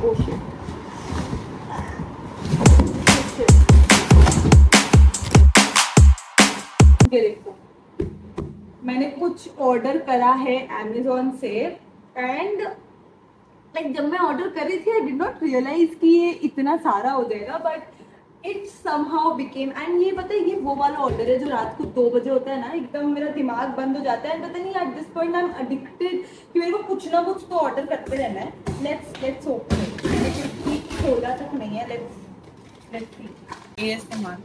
Oh मैंने कुछ order करा है अमेजोन से एंड लाइक जब मैं ऑर्डर कर रही थी आई डिड नॉट रियलाइज़ कि ये इतना सारा हो जाएगा but it somehow became and ये पता है, ये वो वाला ऑर्डर है जो रात को दो बजे होता है ना, एकदम मेरा दिमाग बंद हो जाता है एंड पता नहीं at this point I am addicted कुछ तो ऑर्डर करते रहना है। लेट्स लेट्स ओपन इट खोला तक नहीं है। लेट्स लेट्स सी ये सामान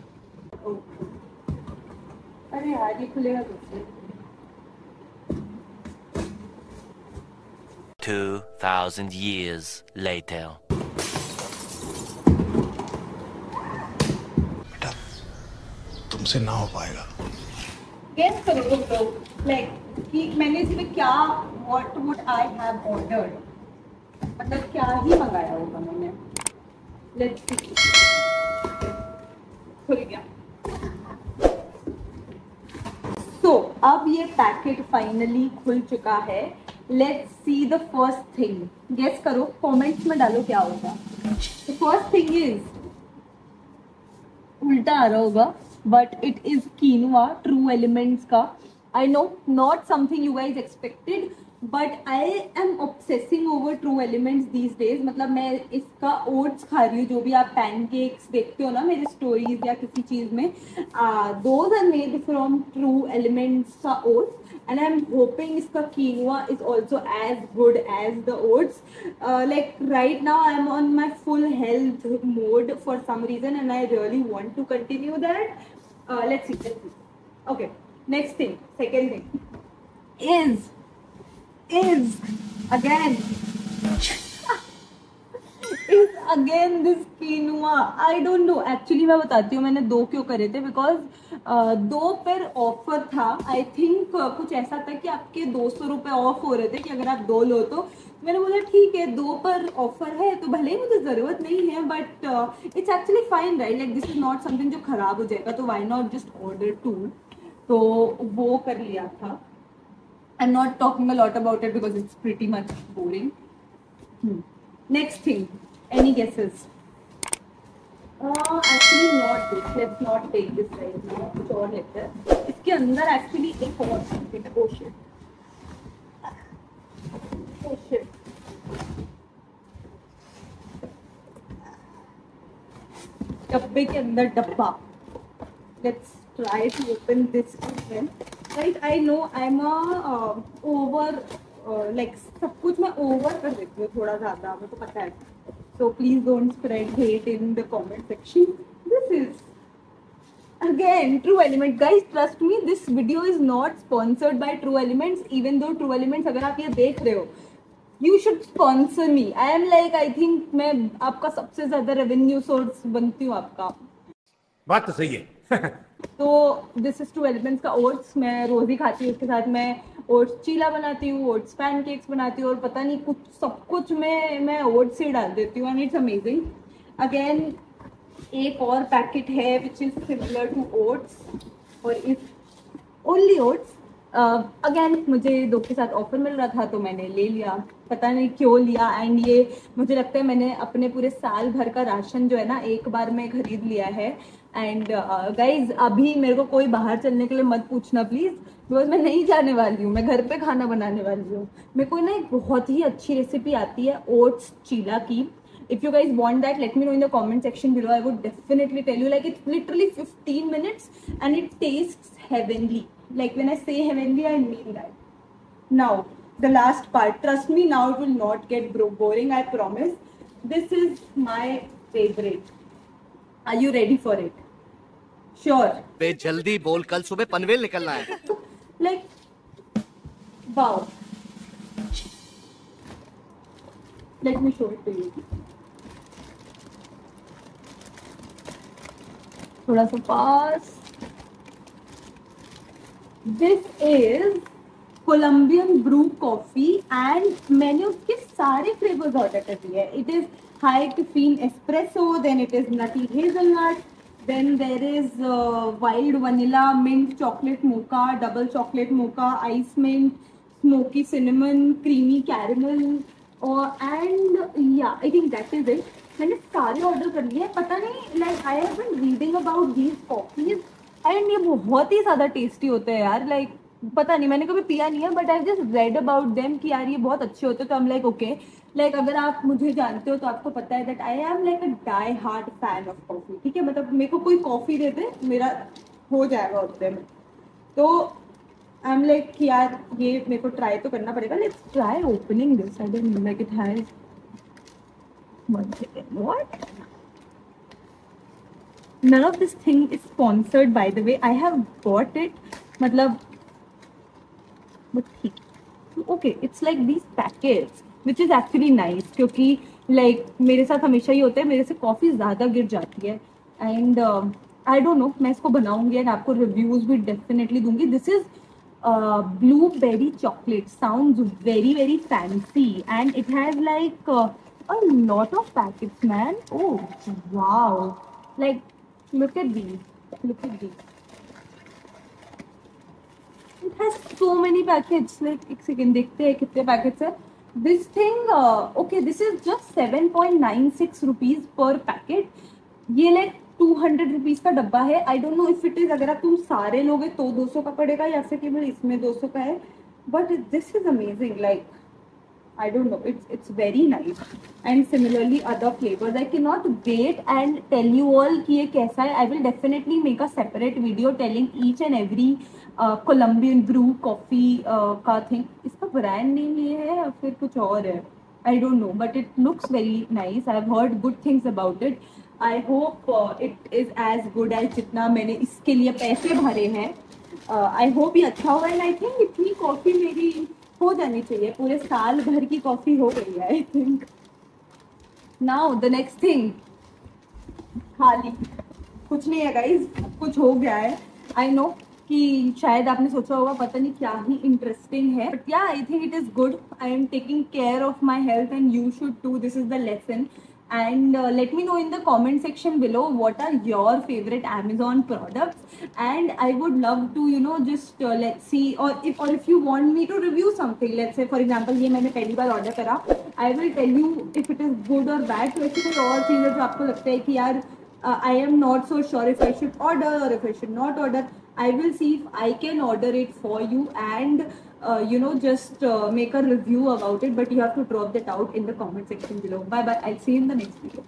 अरे यार ये खुलेगा कैसे? 2,000 years later. बेटा तुमसे ना हो पाएगा। गेस करो तुम लोग। लाइक कि मैंने इसमें क्या what would I have ordered मतलब क्या ही मंगाया होगा मैंने? लेट्स सी खुल गया। सो so, अब ये पैकेट फाइनली खुल चुका है। Let's see the first thing guess करो कमेंट्स में डालो क्या होगा। द फ़र्स्ट थिंग इज़ उल्टा आ रहा होगा but it is quinoa True Elements का I know not something you guys expected but I am obsessing over True Elements these days मतलब मैं इसका ओट्स खा रही हूँ जो भी आप पैनकेक्स देखते हो ना मेरी स्टोरीज या किसी चीज़ में those are made from True Elements का oats and I'm hoping iska quinoa is also as good as the oats. Uh, like right now, I'm on my full health mode for some reason, and I really want to continue that. Uh, let's see. Let's see. Okay. Next thing. Second thing. Is is again. Is again this quinoa. I don't know. Actually मैं बताती हूँ मैंने दो क्यों करे थे? Because uh, दो पर ऑफ़र था. आई थिंक uh, कुछ ऐसा था कि आपके दो सौ रुपये ऑफ़ हो रहे थे कि अगर आप दो लो तो। मैंने बोला ठीक है दो पर ऑफ़र है तो भले ही मुझे ज़रूरत नहीं है but it's actually fine right like this is not something जो खराब हो जाएगा तो why not just order two तो वो कर लिया था। I am not talking a lot about it because it's pretty much boring next thing any not this let's not take this right कुछ और लेते हैं इसके अंदर एक्चुअली एक और oh oh डब्बे के अंदर डब्बा। Let's try to open this again right i know i'm a uh, over uh, like सब कुछ मैं ओवर कर देती हूँ थोड़ा ज़्यादा मेरे को पता है so please don't spread hate in the comment section this is again true element guys trust me this video is not sponsored by true elements even though true elements अगर आप ये देख रहे हो you should sponsor me i am like i think मैं आपका सबसे ज़्यादा रेवेन्यू सोर्स बनती हूँ आपका बात तो सही है तो दिस इज़ टू एलिमेंट्स का ओट्स मैं रोज ही खाती हूँ उसके साथ मैं ओट्स चीला बनाती हूँ ओट्स पैनकेक्स बनाती हूँ और पता नहीं कुछ सब कुछ मैं मैं ओट्स ही डाल देती हूँ एंड इट्स अमेजिंग अगेन एक और पैकेट है which is similar to oats और if only oats again uh, मुझे दो के साथ ऑफ़र मिल रहा था तो मैंने ले लिया। पता नहीं क्यों लिया एंड ये मुझे लगता है मैंने अपने पूरे साल भर का राशन जो है ना एक बार में खरीद लिया है। एंड गाइज़ uh, अभी मेरे को कोई बाहर चलने के लिए मत पूछना प्लीज़ बिकॉज़ मैं नहीं जाने वाली हूँ मैं घर पे खाना बनाने वाली हूँ। मेरे को ना एक बहुत ही अच्छी रेसिपी आती है ओट्स चीला की। If you guys want that let me know in the comment section below I would definitely tell you like it literally fifteen minutes and it taste heavenly like when I say heavenly I mean that now the last part trust me now it will not get grow boring I promise this is my favourite I you ready for it sure. बे जल्दी बोल कल सुबह पनवेल निकलना है। Let me show it to you. थोड़ा सा पास। This is Colombian brew coffee and मैंने उसके सारे फ्लेवर्स ऑर्डर कर दिए it is high caffeine espresso then it is nutty hazelnut then there is uh, wild vanilla mint chocolate mocha double chocolate mocha ice mint smoky cinnamon creamy caramel uh, and yeah, I think that is it. मैंने सारे order कर लिए पता नहीं like I have been reading about these coffees and ये बहुत ही ज़्यादा tasty होते हैं यार लाइक पता नहीं, मैंने कभी पिया नहीं है but I just read about them कि यार ये बहुत अच्छे होते तो हम लाइक ओके लाइक अगर आप मुझे जानते हो तो आपको पता है that I am like a die hard fan of coffee ठीक है मतलब मेरे को कोई कॉफ़ी दे दे, मेरा हो जाएगा उतने में तो आई एम लाइक यार ये मेरे को ट्राई तो करना पड़ेगा. Let's try opening this I don't like it has what? None of this thing is sponsored, by the way. I have bought it. मतलब बट ठीक okay it's like this packet which is actually nice क्योंकि like like, मेरे साथ हमेशा ही होता है मेरे से कॉफ़ी ज़्यादा गिर जाती है। एंड आई डोंट नो मैं इसको बनाऊँगी एंड आपको रिव्यूज़ भी डेफिनेटली दूँगी। This is blueberry chocolate sound very very fancy and it has like a lot of packet man oh wow like look at the look at the it has so many packets like एक second देखते हैं कितने packets है. This thing okay this is just seven point nine 7.96 rupees पर packet ये, like 200 rupees का डब्बा है. I don't know if it is अगर आप तुम सारे लोगे तो 200 का पड़ेगा या फिर केवल इसमें 200 का है. But this is amazing like I don't know. It's it's very nice. And similarly, other flavors. I cannot wait and tell you all कि ये कैसा है. I will definitely make a separate video telling each and every uh, Colombian brew coffee uh, का thing. इसका brand name ये है या फिर कुछ और है? I don't know, but it looks very nice. I've heard good things about it. I hope uh, it is as good as जितना मैंने इसके लिए पैसे भरे हैं. uh, होप ये अच्छा होगा एंड आई थिंक इतनी कॉफ़ी मेरी हो जानी चाहिए। पूरे साल भर की कॉफ़ी हो गई है I think now the next thing खाली। कुछ नहीं है गाइज़ कुछ हो गया है। आई नो कि शायद आपने सोचा होगा, पता नहीं क्या ही इंटरेस्टिंग है। बट या I think it is good I am taking care of my health and you should too this is the lesson and uh, let me know in the comment section below what are your favorite amazon products and i would love to you know just uh, let's see or if or if you want me to review something let's say for example ये मैंने पहली बार order करा i will tell you if it is good or bad तो ऐसी कोई और चीज़ है जो आपको लगता है कि यार uh, I am not so sure if I should order or if I should not order. I will see if I can order it for you and uh, you know just uh, make a review about it. But you have to drop that out in the comment section below. Bye bye. I'll see you in the next video.